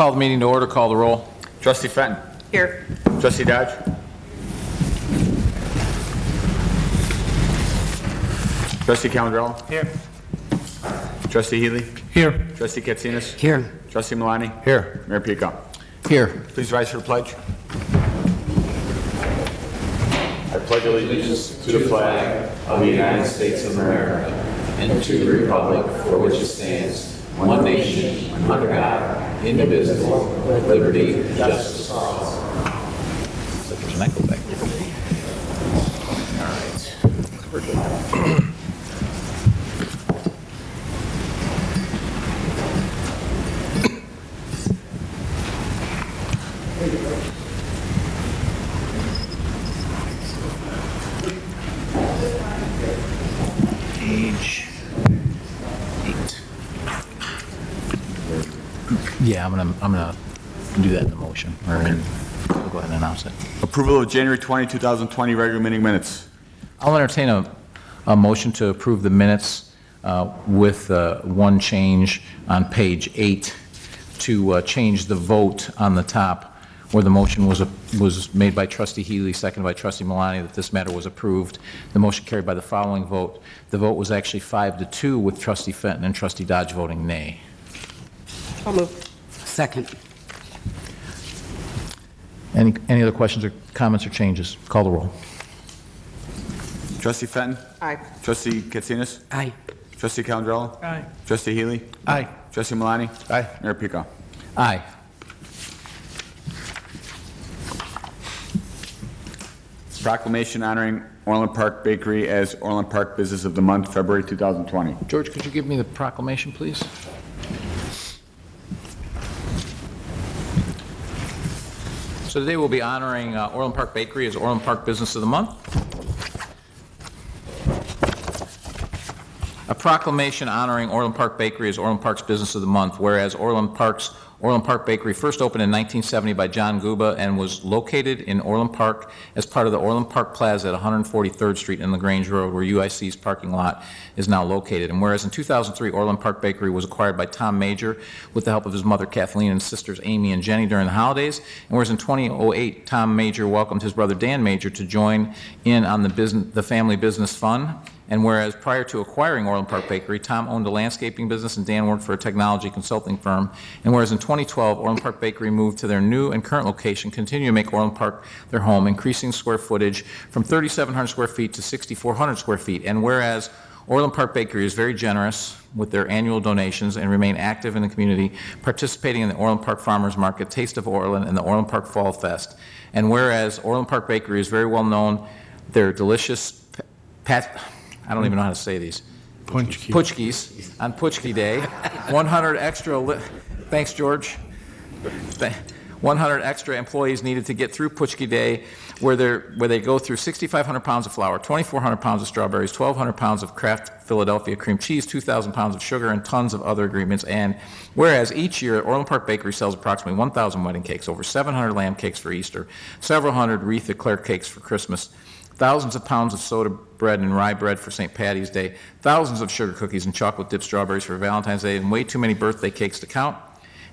Call the meeting to order, call the roll. Trustee Fenton. Here. Trustee Dodge. Trustee Calandriello. Here. Trustee Healy. Here. Trustee Katsenes. Here. Trustee Milani. Here. Mayor Pekau. Here. Please rise for the pledge. I pledge allegiance to the flag of the United States of America and to the republic for which it stands, one nation, under God, indivisible, with liberty justice for all. There's an echo back there. Page eight. Yeah, I'm gonna, I'm gonna do that in the motion, or in, we'll go ahead and announce it. Approval of January 20, 2020 regular meeting minutes. I'll entertain a, a motion to approve the minutes uh, with uh, one change on page eight to uh, change the vote on the top where the motion was, a- was made by trustee Healy, seconded by trustee Milani, that this matter was approved. The motion carried by the following vote. The vote was actually five to two with trustee Fenton and trustee Dodge voting nay. I'll move. Second. Any, any other questions or comments or changes? Call the roll. Trustee Fenton. Aye. Trustee Katsenes. Aye. Trustee Calandriello. Aye. Trustee Healy. Aye. Trustee Milani. Aye. Mayor Pekau. Aye. Proclamation honoring Orland Park Bakery as Orland Park Business of the Month, February 2020. George, could you give me the proclamation, please? So today we'll be honoring uh, Orland Park Bakery as Orland Park Business of the Month. A proclamation honoring Orland Park Bakery as Orland Park's Business of the Month, whereas Orland Park's, Orland Park Bakery first opened in 1970 by John Guba and was located in Orland Park as part of the Orland Park Plaza at 143rd Street and LaGrange Road, where UIC's parking lot is now located. And whereas in 2003, Orland Park Bakery was acquired by Tom Major with the help of his mother Kathleen and sisters Amy and Jenny during the holidays, and whereas in 2008, Tom Major welcomed his brother Dan Major to join in on the business, the family business fund, and whereas prior to acquiring Orland Park Bakery, Tom owned a landscaping business and Dan worked for a technology consulting firm. And whereas in 2012, Orland Park Bakery moved to their new and current location, continue to make Orland Park their home, increasing square footage from 3,700 square feet to 6,400 square feet. And whereas Orland Park Bakery is very generous with their annual donations and remain active in the community, participating in the Orland Park Farmers Market, Taste of Orland, and the Orland Park Fall Fest. And whereas Orland Park Bakery is very well known, their delicious pat, I don't even know how to say these. Paczkis, on Paczki Day, 100 extra, thanks, George. 100 extra employees needed to get through Paczki Day, where where they go through 6,500 pounds of flour, 2,400 pounds of strawberries, 1,200 pounds of Kraft Philadelphia cream cheese, 2,000 pounds of sugar, and tons of other agreements. And whereas each year, Orland Park Bakery sells approximately 1,000 wedding cakes, over 700 lamb cakes for Easter, several hundred wreath eclair cakes for Christmas, thousands of pounds of soda bread and rye bread for St. Patty's Day, thousands of sugar cookies and chocolate dipped strawberries for Valentine's Day, and way too many birthday cakes to count.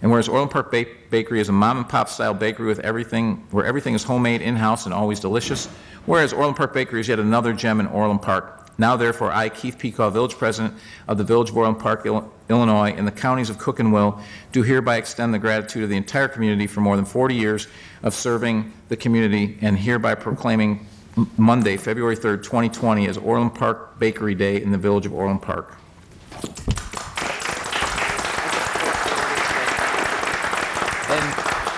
And whereas Orland Park Ba- Bakery is a mom and pop style bakery with everything, where everything is homemade, in-house, and always delicious, whereas Orland Park Bakery is yet another gem in Orland Park. Now therefore, I, Keith Pekau, Village President of the Village of Orland Park, Illinois, and the counties of Cook and Will, do hereby extend the gratitude of the entire community for more than 40 years of serving the community, and hereby proclaiming Monday, February 3rd, 2020, as Orland Park Bakery Day in the Village of Orland Park.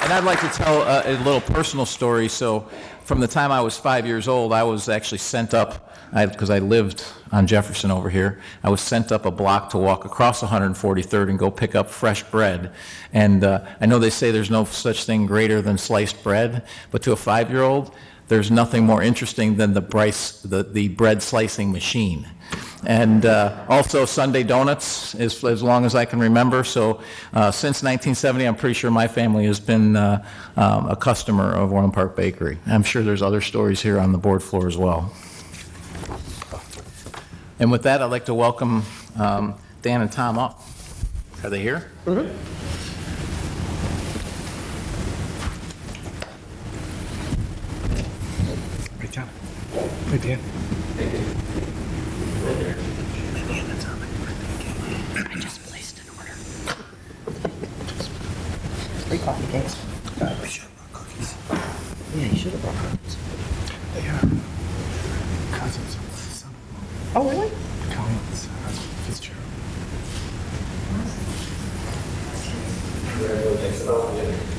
And I'd like to tell a, a little personal story. So, from the time I was five years old, I was actually sent up, because I, lived on Jefferson over here, I was sent up a block to walk across 143rd and go pick up fresh bread. And uh, I know they say there's no such thing greater than sliced bread, but to a five year old, there's nothing more interesting than the, the, the bread slicing machine. And uh, also Sunday donuts, as, as long as I can remember. So uh, since 1970, I'm pretty sure my family has been uh, um, a customer of Orland Park Bakery. I'm sure there's other stories here on the board floor as well. And with that, I'd like to welcome um, Dan and Tom up. Are they here? Right there. I just placed an order. Three coffee cakes. Yeah, you should have brought cookies. They are cousins of my son, Oh, really? Collins uh, Fitzgerald.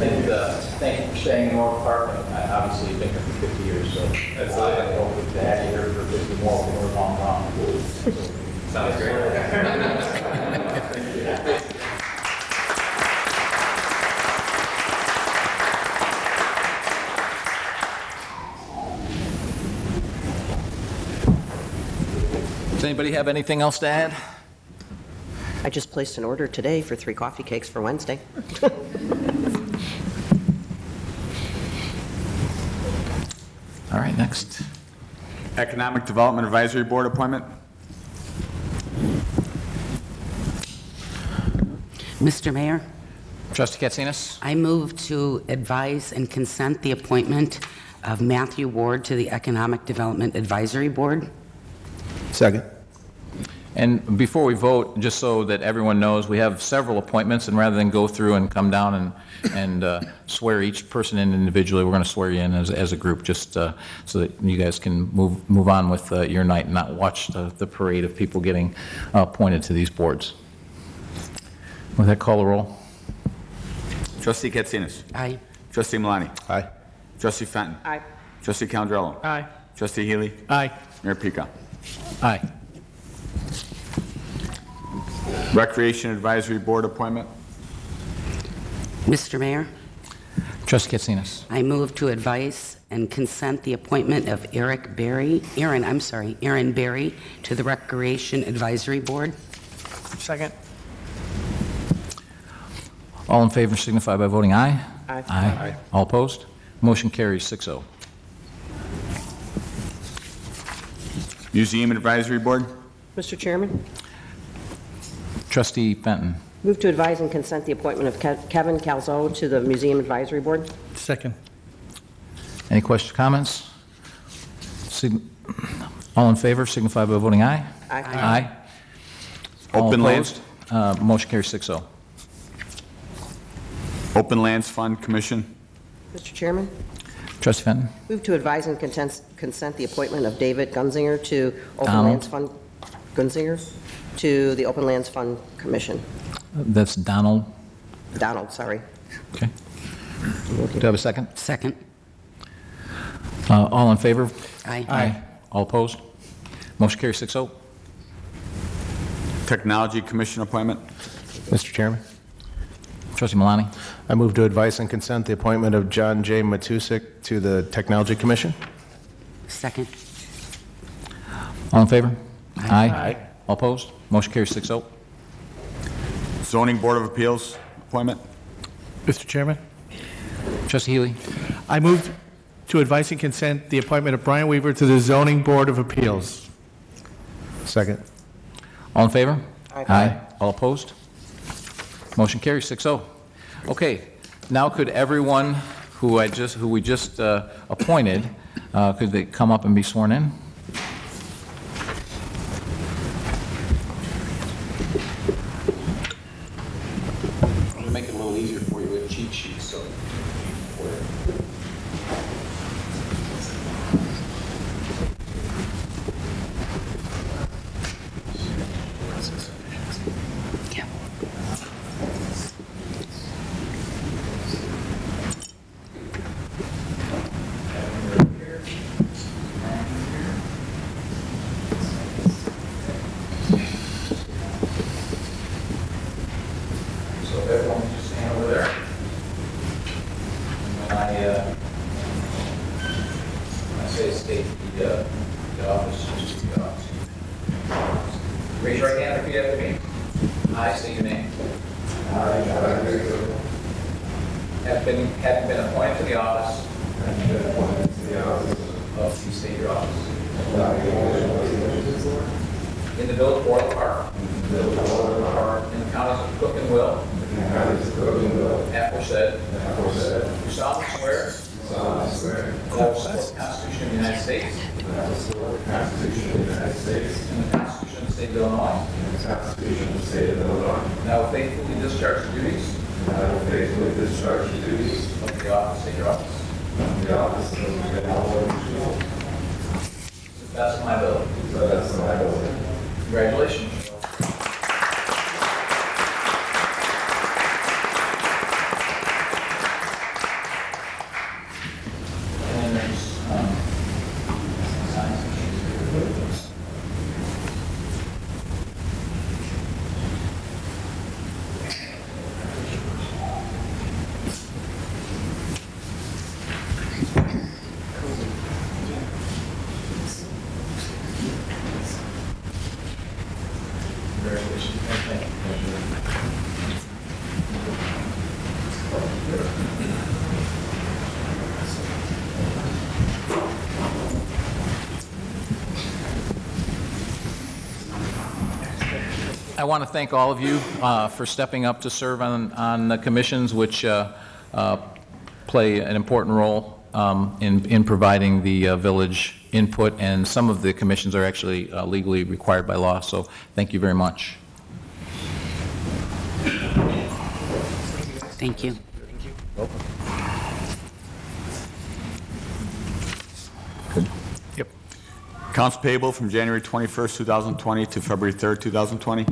And, uh, thank you for staying in Orland Park, and I obviously been here for 50 years, so that's, I hope to have you here for 50 more, when we're long gone. Sounds great. Does anybody have anything else to add? I just placed an order today for three coffee cakes for Wednesday. All right, next. Economic Development Advisory Board appointment. Mr. Mayor, Trustee Katsenes? I move to advise and consent the appointment of Matthew Ward to the Economic Development Advisory Board. Second. And before we vote, just so that everyone knows, we have several appointments, and rather than go through and come down and, and uh, swear each person in individually, we're going to swear you in as, as a group, just uh, so that you guys can move, move on with uh, your night and not watch the, the parade of people getting uh, appointed to these boards. With that, call the roll. Trustee Katsenes. Aye. Trustee Milani. Aye. Trustee Fenton. Aye. Trustee Calandriello. Aye. Trustee Healy. Aye. Mayor Pekau. Aye. Recreation Advisory Board appointment. Mr. Mayor, Trustee Katsenes? I move to advise and consent the appointment of Eric Berry, Aaron, I'm sorry, Aaron Berry to the Recreation Advisory Board. Second. All in favor signify by voting aye. Aye. Aye. All opposed? Motion carries oh. 6-0. Museum Advisory Board. Mr. Chairman, Trustee Fenton? move to advise and consent the appointment of Ke- Kevin Calzo to the Museum Advisory Board. Second. Any questions, comments? Sig- All in favor signify by voting aye. Aye. Aye. All Open lands. opposed? Uh, Motion carries 6-0. Open Lands Fund Commission. Mr. Chairman, Trustee Fenton? move to advise and consent consent the appointment of David Gunzinger to Open Donald. Lands Fund, Gunzinger, to the Open Lands Fund Commission. That's Donald. Donald, sorry. Okay. Do you have a second? Second. Uh, All in favor? Aye. Aye. All opposed? Motion carries oh. 6-0. Technology Commission appointment. Mr. Chairman, Trustee Milani? I move to advise and consent the appointment of John J. Matusik to the Technology Commission. Second. All in favor? aye Aye. All opposed? Motion carries oh. 6-0. Zoning Board of Appeals appointment. Mr. Chairman, Trustee Healy? I move to advise and consent the appointment of Brian Weaver to the Zoning Board of Appeals. Second. All in favor? Aye. All opposed? Motion carries 6-0. Okay, now could everyone who I just, who we just uh, appointed, uh, could they come up and be sworn in? I'm going to make it a little easier for you with cheat sheets, so. So if everyone can just stand over there. And when I, uh, when I say state the, uh, the office, just the office. Raise your right hand and repeat after me. I state your name. I, John Have been, have been appointed to the office. Of, you state your office. In the village of In the counties of Cook and Will. Aforesaid. Do solemnly swear. That That I will support the Constitution of the United States. that will the Constitution of the United States And the Constitution of the State of Illinois. and the Constitution of the State of Illinois. And will faithfully discharge the duties And I will faithfully discharge the duties of the office of your office. of the office of the of my ability. the my ability. Congratulations. And there's, um, signs. Congratulations. Thank you. I want to thank all of you uh, for stepping up to serve on, on the commissions, which uh, uh, play an important role um, in, in providing the uh, village input, and some of the commissions are actually uh, legally required by law, so thank you very much. Thank you. Yep. Accounts payable from January 21st, 2020 to February 3rd, 2020.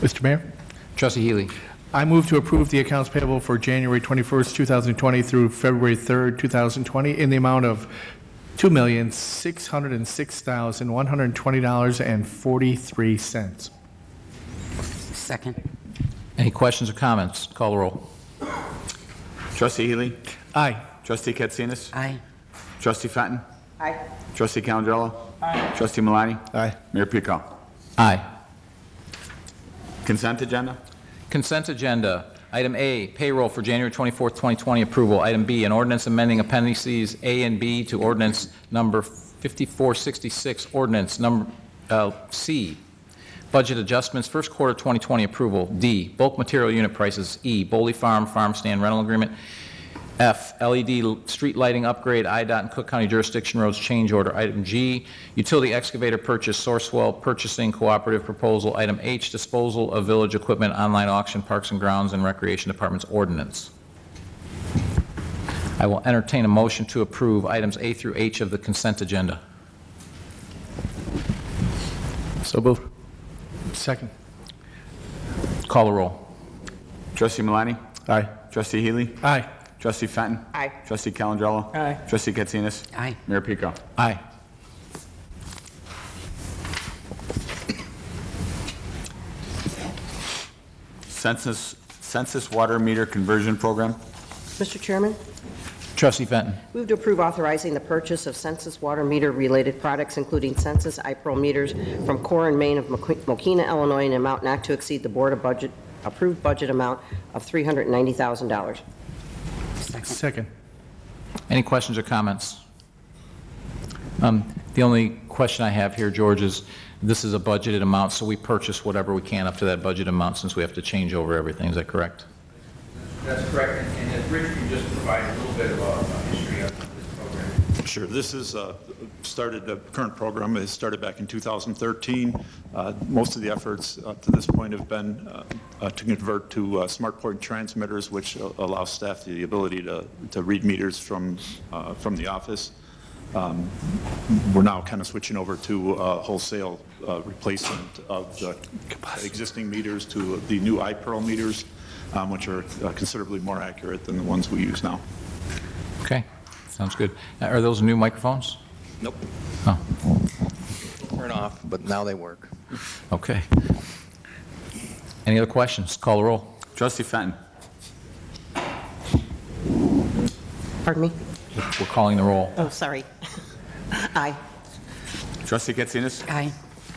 Mr. Mayor, Trustee Healy. I move to approve the accounts payable for January 21st, 2020 through February 3rd, 2020 in the amount of $2,606,120.43. Second. Any questions or comments? Call the roll. Trustee Healy. Aye. Trustee Katsenes. Aye. Trustee Fenton. Aye. Trustee aye? Trustee Milani. Aye. Mayor Pekau. Aye. Consent agenda. Consent agenda. Item A, payroll for January 24th, 2020 approval. Item B, an ordinance amending appendices A and B to ordinance number 5466, ordinance number, uh, C, budget adjustments, first quarter 2020 approval. D, bulk material unit prices. E, Boley Farm Farm Stand Rental Agreement. F, LED street lighting upgrade, IDOT and Cook County jurisdiction roads change order. Item G, utility excavator purchase, Sourcewell purchasing cooperative proposal. Item H, disposal of village equipment, online auction, Parks and Grounds and Recreation Department's ordinance. I will entertain a motion to approve items A through H of the consent agenda. So moved. Second. Call the roll. Trustee Milani. Aye. Trustee Healy. Aye. Trustee Fenton. Aye. Trustee Calandriello. Aye. Trustee Katsenes. Aye. Mayor Pekau. Aye. Sensus, Sensus water meter conversion program. Mr. Chairman, Trustee Fenton. move to approve authorizing the purchase of Sensus water meter-related products, including Sensus iPERL meters from Core and Main of Moqu- Mokena, Illinois, in an amount not to exceed the Board of Budget, approved budget amount of $390,000. Second. Second. Any questions or comments? Um, The only question I have here, George, is this is a budgeted amount, so we purchase whatever we can up to that budget amount since we have to change over everything. Is that correct? That's correct, and and if Rich can just provide a little bit of a a history of this program. Sure. This is, uh, started, the current program is started back in 2013. Uh, Most of the efforts uh, to this point have been uh, to convert to uh, smart point transmitters, which uh, allow staff the ability to to read meters from, uh, from the office. Um, We're now kind of switching over to uh, wholesale uh, replacement of the existing meters to the new iPERL meters, um, which are uh, considerably more accurate than the ones we use now. Okay, sounds good. Are those new microphones? Nope, Oh, turn off, but now they work. okay. Any other questions? Call the roll. Trustee Fenton. Pardon me? We're calling the roll. Oh, sorry. Aye. Trustee Katsenes. Aye.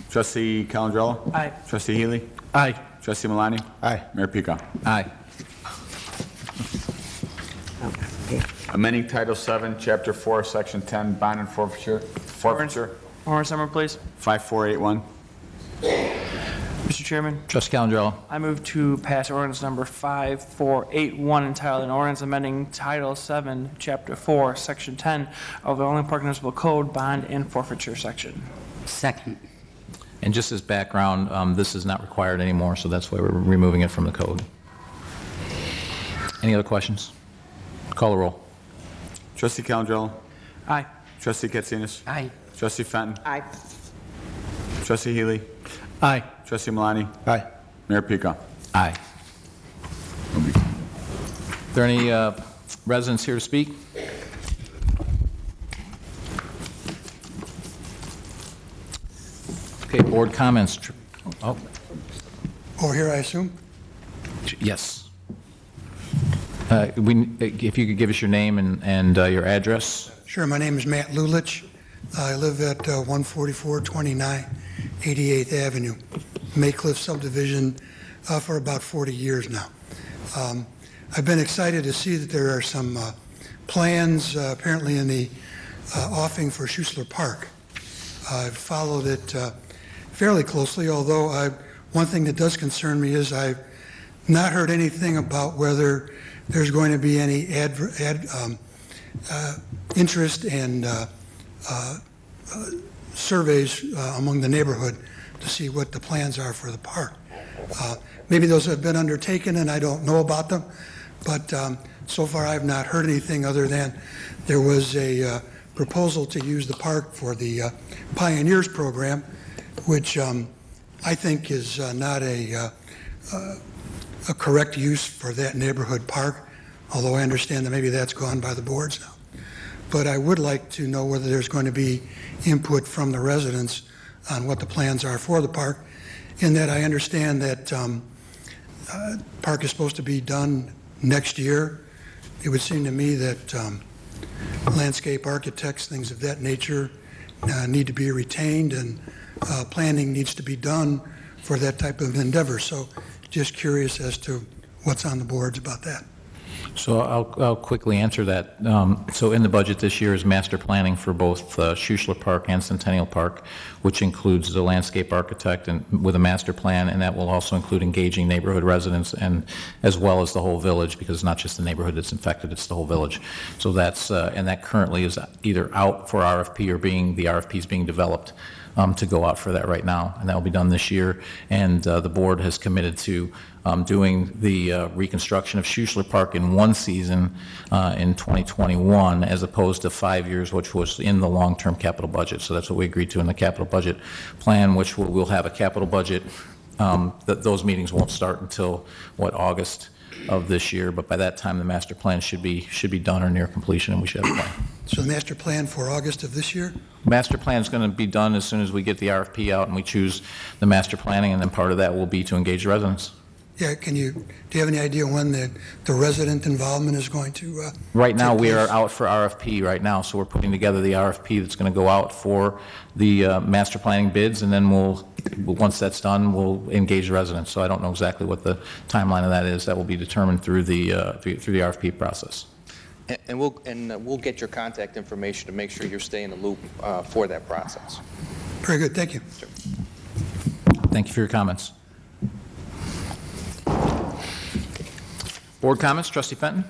Trustee Calandriello. Aye. Trustee Healy. Aye. Trustee Milani. Aye. Mayor Pekau. Aye. Amending Title VII, Chapter 4, Section 10, Bond and Forfeiture, Forfeiture, Orange number, please. 5481. Mr. Mr. Chairman, Trustee Calandriello. I move to pass ordinance number 5481 entitled an ordinance amending Title 7, Chapter 4, Section 10 of the Orland Park Municipal Code Bond and Forfeiture Section. Second. And just as background, um, this is not required anymore, so that's why we're removing it from the code. Any other questions? Call the roll. Trustee Calandriello. Aye. Trustee Katsenes. Aye. Trustee Fenton. Aye. Trustee Healy. Aye. Trustee Milani. Aye. Mayor Pekau. Aye. Are there any uh, residents here to speak? Okay, board comments. Oh, Over here, I assume? yes. Uh, We, if you could give us your name and and uh, your address? Sure, my name is Matt Lulich. I live at uh, 14429 88th Avenue, Maycliff subdivision, uh, for about 40 years now. Um, I've been excited to see that there are some uh, plans uh, apparently in the offing for Schussler Park. I've followed it fairly closely, although I, one thing that does concern me is I've not heard anything about whether there's going to be any adver- ad, um, uh, interest and uh, uh, uh, surveys uh, among the neighborhood to see what the plans are for the park. Uh, Maybe those have been undertaken and I don't know about them, but um, so far I've not heard anything other than there was a proposal to use the park for the Pioneers Program, which um, I think is not a, a correct use for that neighborhood park, although I understand that maybe that's gone by the boards now. But I would like to know whether there's going to be input from the residents on what the plans are for the park, in that I understand that um, uh, park is supposed to be done next year. It would seem to me that um, landscape architects, things of that nature, uh, need to be retained, and uh, planning needs to be done for that type of endeavor. So just curious as to what's on the boards about that. So I'll, I'll quickly answer that. Um, So in the budget this year is master planning for both uh, Schussler Park and Centennial Park, which includes the landscape architect and with a master plan, and that will also include engaging neighborhood residents and as well as the whole village, because it's not just the neighborhood that's infected, it's the whole village. So that's, uh, and that currently is either out for RFP or being, the RFP is being developed um, to go out for that right now, and that will be done this year. And uh, the board has committed to um, doing the uh, reconstruction of Schussler Park in one season uh, in 2021, as opposed to five years, which was in the long-term capital budget. So that's what we agreed to in the capital budget plan, which we'll, we'll have a capital budget. Um, th- those meetings won't start until, what, August of this year, but by that time, the master plan should be, should be done or near completion, and we should have a plan. So the master plan for August of this year? Master plan is going to be done as soon as we get the RFP out and we choose the master planning, and then part of that will be to engage residents. Yeah, can you, do you have any idea when the, the resident involvement is going to? uh, Right now, take we are out for RFP right now, so we're putting together the RFP that's going to go out for the uh, master planning bids, and then we'll, once that's done, we'll engage residents. So I don't know exactly what the timeline of that is. That will be determined through the, uh, through through the RFP process. And- And we'll, and uh, we'll get your contact information to make sure you're staying in the loop uh, for that process. Very good, thank you. Thank you for your comments. Board comments, trustee Fenton?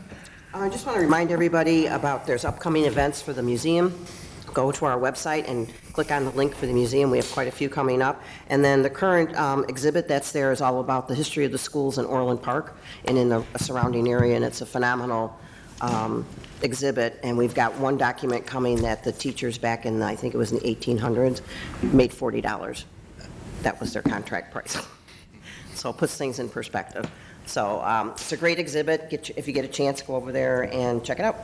I just want to remind everybody about, there's upcoming events for the museum. Go to our website and click on the link for the museum. We have quite a few coming up. And then the current um, exhibit that's there is all about the history of the schools in Orland Park and in the surrounding area, and it's a phenomenal um, exhibit. And we've got one document coming that the teachers back in, I think it was in the 1800s, made $40. That was their contract price. So it puts things in perspective. So um, it's a great exhibit. Get If you get a chance, go over there and check it out.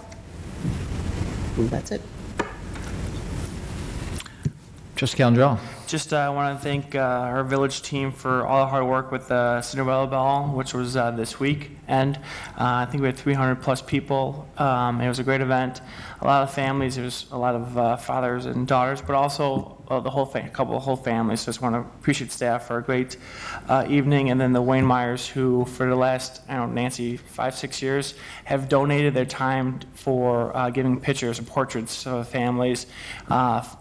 And that's it. Trustee Calandriello? Just uh, want to thank uh, our village team for all the hard work with the Cinderella Ball, which was uh, this week. And uh, I think we had 300 plus people. Um, It was a great event. A lot of families. There was a lot of uh, fathers and daughters, but also uh, the whole couple of whole families. Just want to appreciate staff for a great evening. And then the Wayne Myers, who for the last I don't know Nancy five six years have donated their time for giving pictures and portraits of families.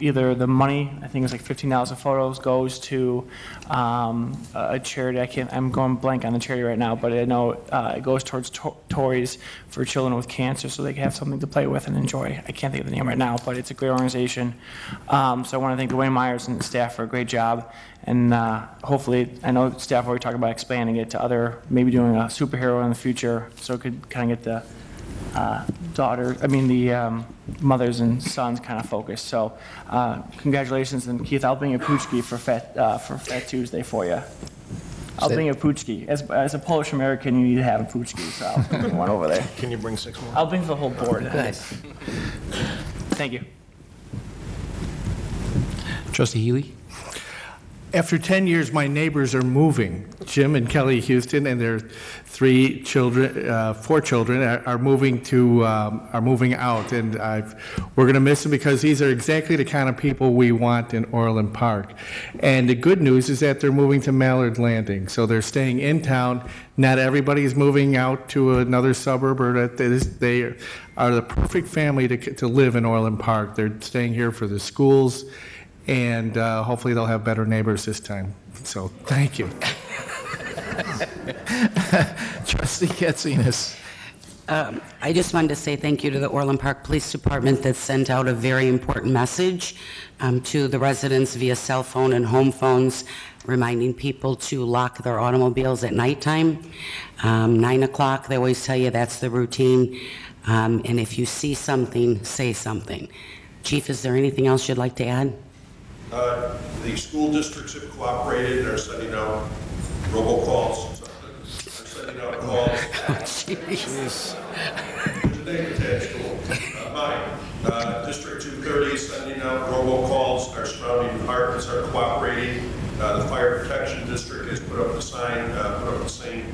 Either the money I think it was like fifteen a photos goes to um, a charity, I can't, I'm going blank on the charity right now, but I know uh, it goes towards to- toys for children with cancer, so they can have something to play with and enjoy. I can't think of the name right now, but it's a great organization. Um, So I want to thank Dwayne Myers and staff for a great job, and uh, hopefully, I know staff already talked about expanding it to other, maybe doing a superhero in the future, so it could kind of get the uh, daughter, I mean, the um, mothers and sons kind of focus. So uh, congratulations, and Keith, I'll bring a Paczki for Fat, uh, for Fat Tuesday for you. I'll Say- bring a Paczki. As, as a Polish American, you need to have a Paczki, so I'll bring one over there. Can you bring six more? I'll bring the whole board. Good. Thank you. Trustee Healy? After 10 years, my neighbors are moving. Jim and Kelly Houston and their three children, uh, four children, are are moving to, um, are moving out. And I've, we're going to miss them because these are exactly the kind of people we want in Orland Park. And the good news is that they're moving to Mallard Landing. So they're staying in town. Not everybody is moving out to another suburb or that they are the perfect family to, to live in Orland Park. They're staying here for the schools and uh, hopefully they'll have better neighbors this time. So, thank you. Trustee Katsenes? Um, I just wanted to say thank you to the Orland Park Police Department that sent out a very important message um, to the residents via cell phone and home phones, reminding people to lock their automobiles at nighttime. Um, Nine o'clock, they always tell you that's the routine. Um, And if you see something, say something. Chief, is there anything else you'd like to add? Uh, The school districts have cooperated and are sending out robocalls, are sending out calls. Jeez. Today, attached to uh, mine. Uh, District 230 is sending out robocalls, our surrounding departments are cooperating. Uh, The fire protection district has put up the sign, uh, put up the same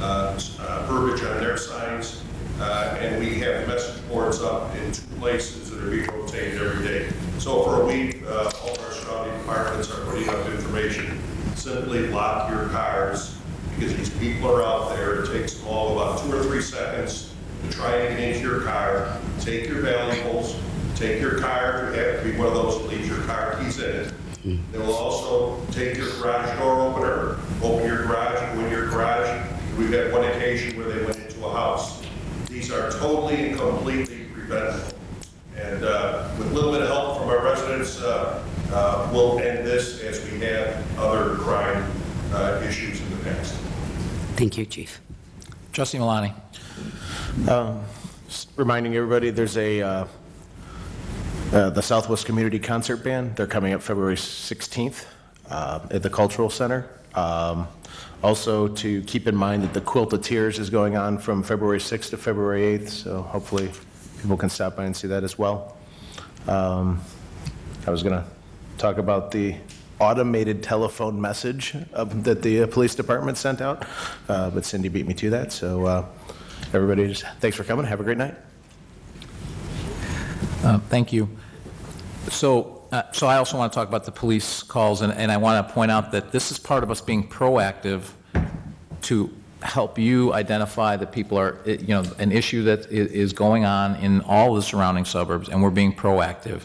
uh, uh, verbiage on their signs. Uh, And we have message boards up in two places that are being rotated every day. So for a week, uh, all of our departments are putting up information. Simply lock your cars because these people are out there. It takes them all about two or three seconds to try and get into your car, take your valuables, take your car, you have to be one of those that leaves your car keys in it. They will also take your garage door opener, open your garage, go in your garage. We've had one occasion where they went into a house. These are totally and completely preventable. And uh, with a little bit of help from our residents, uh, uh, we'll end this as we have other crime uh, issues in the past. Thank you, Chief. Trustee Milani? Um, just Reminding everybody, there's a, uh, uh, the Southwest Community Concert Band, they're coming up February 16th uh, at the Cultural Center. Um, Also, to keep in mind that the Quilt of Tears is going on from February 6th to February 8th, so hopefully people can stop by and see that as well. Um, I was going to talk about the automated telephone message that the uh, police department sent out, uh, but Cindy beat me to that, so uh, everybody, just thanks for coming, have a great night. Uh, Thank you. So, uh, so I also want to talk about the police calls, and, and I want to point out that this is part of us being proactive to help you identify that people are, eh, you know, an issue that is going on in all the surrounding suburbs, and we're being proactive.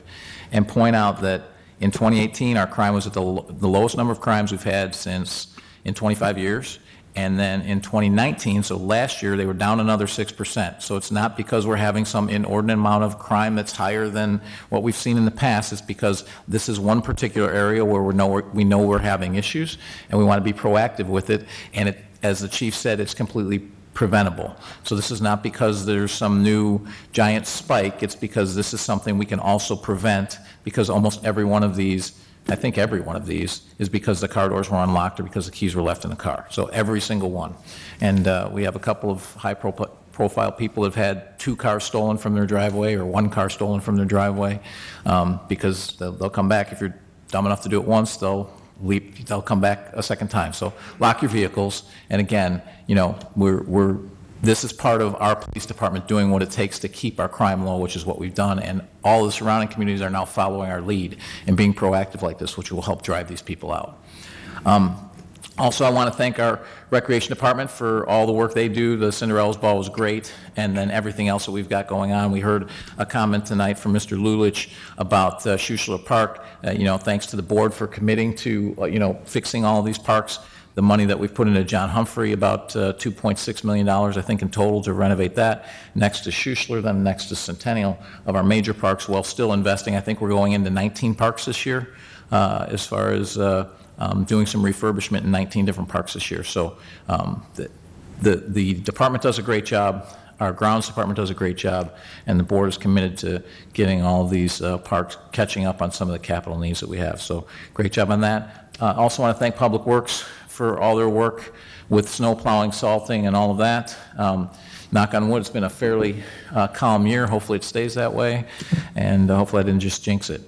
And point out that in 2018, our crime was at the the lowest number of crimes we've had since, in 25 years. And then in 2019, so last year, they were down another 6%. So it's not because we're having some inordinate amount of crime that's higher than what we've seen in the past. It's because this is one particular area where we know, we know we're having issues, and we want to be proactive with it. And it, as the chief said, it's completely preventable. So this is not because there's some new giant spike, it's because this is something we can also prevent, because almost every one of these I think every one of these is because the car doors were unlocked or because the keys were left in the car. So every single one. And uh, we have a couple of high-profile people that have had two cars stolen from their driveway or one car stolen from their driveway um, because they'll, they'll come back. If you're dumb enough to do it once, they'll leap, they'll come back a second time. So lock your vehicles. And again, you know, we're, we're this is part of our police department doing what it takes to keep our crime low, which is what we've done, and all the surrounding communities are now following our lead and being proactive like this, which will help drive these people out. Um, Also, I want to thank our Recreation Department for all the work they do. The Cinderella's Ball was great, and then everything else that we've got going on. We heard a comment tonight from Mr. Lulich about uh, Park. Uh, You know, thanks to the board for committing to, uh, you know, fixing all these parks. The money that we've put into John Humphrey, about uh, $2.6 million, I think, in total to renovate that. Next to Schussler, then next to Centennial of our major parks, while still investing. I think we're going into 19 parks this year uh, as far as uh, um, doing some refurbishment in 19 different parks this year. So um, the, the the department does a great job, our grounds department does a great job, and the board is committed to getting all these uh, parks, catching up on some of the capital needs that we have. So great job on that. Uh, Also want to thank Public Works for all their work with snow plowing, salting, and all of that. Um, Knock on wood, it's been a fairly uh, calm year. Hopefully, it stays that way, and uh, hopefully I didn't just jinx it.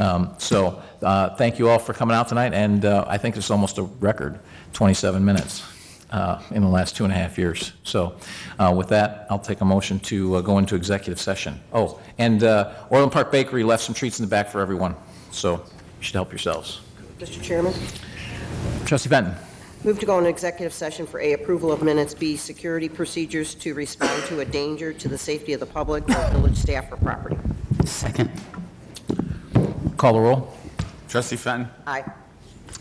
Um, So, uh, thank you all for coming out tonight, and uh, I think it's almost a record, 27 minutes uh, in the last two and a half years. So, uh, with that, I'll take a motion to uh, go into executive session. Oh, and uh, Orland Park Bakery left some treats in the back for everyone, so you should help yourselves. Mr. Chairman, Trustee Fenton? move to go into executive session for A, approval of minutes, B, security procedures to respond to a danger to the safety of the public, or village staff or property. Second. Call the roll. Trustee Fenton? Aye.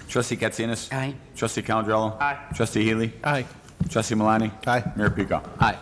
Trustee Katsenes? Aye. Trustee Calandriello? Aye. Trustee Healy? Aye. Trustee Milani? Aye. Mayor Pekau? Aye.